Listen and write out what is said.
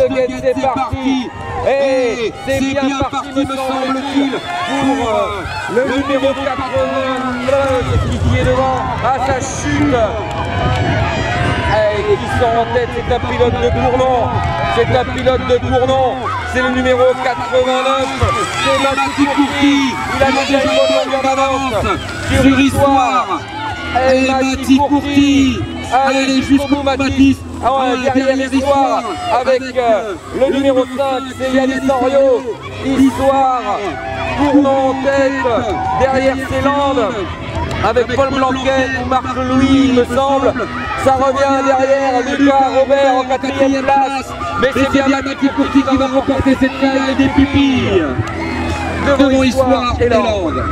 C'est parti. Et c'est bien parti, me semble-t-il, pour euh, le numéro 89 qui est devant à sa chute. Et qui sort en tête, c'est un pilote de tournant. C'est un pilote de tournant. C'est le numéro 89. C'est Mathieu Courti. Il a déjà une bonne longueur d'avance sur Histoire. Et Mathieu Courti. Allez jusqu'au Mathis. Ah ouais, derrière Histoire avec euh, le numéro 5, c'est Yannis Sorio. Histoire tournant en tête derrière Célande avec Paul Blanquet ou Marc Louis, il me semble. Ça revient derrière Lucas Robert en quatrième place. Mais c'est bien Mathieu Courti qui va remporter cette taille des pupilles devant Histoire et Lande.